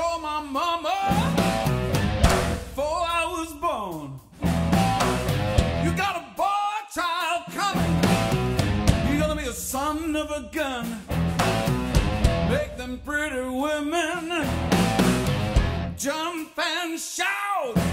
saw my mama before I was born. You got a boy child coming. You're gonna be a son of a gun. Make them pretty women jump and shout.